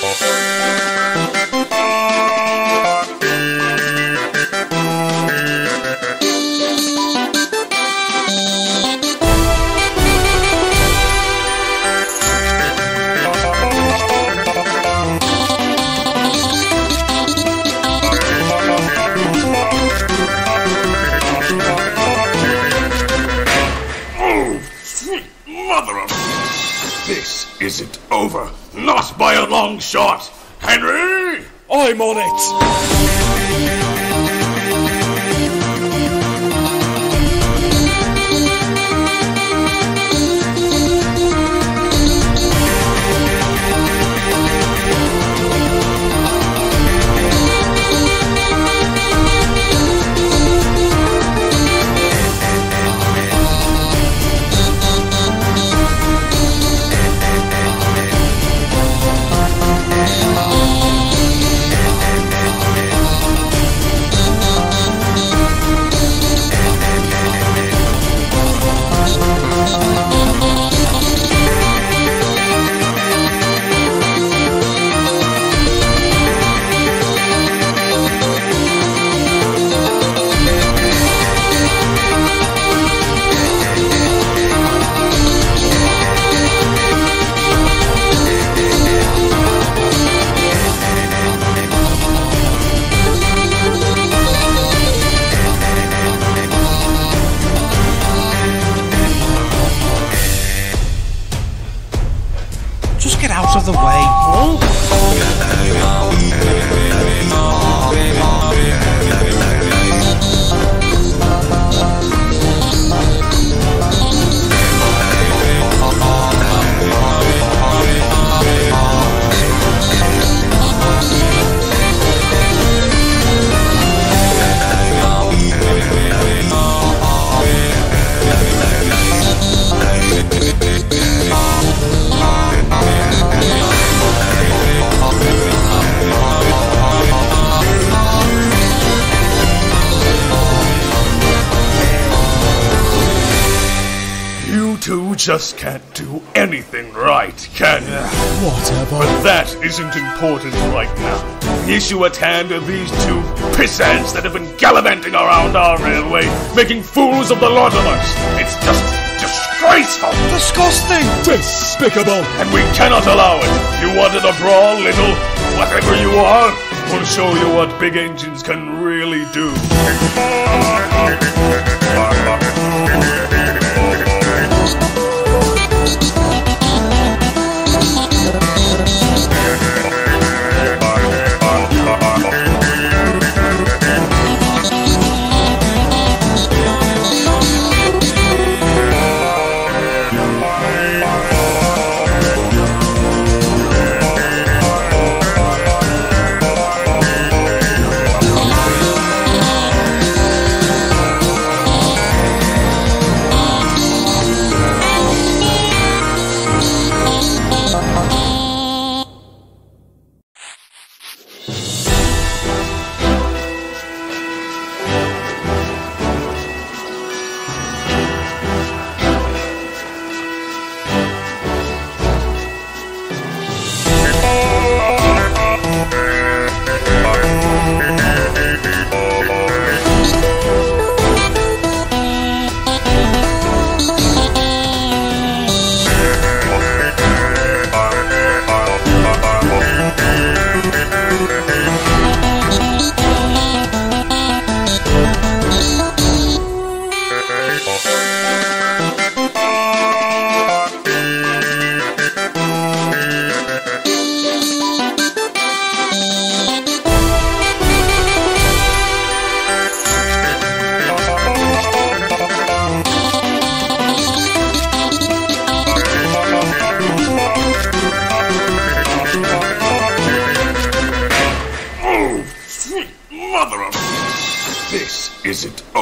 oh isn't over. Not by a long shot. Henry! I'm on it! Just can't do anything right, can you? Whatever. But that isn't important right now. The issue at hand are these two pissants that have been gallivanting around our railway, making fools of the lot of us. It's just disgraceful, Disgusting! Despicable! and we cannot allow it. You wanted a brawl, little whatever you are? We'll show you what big engines can really do.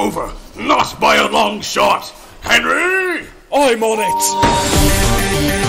Over. Not by a long shot. Henry! I'm on it!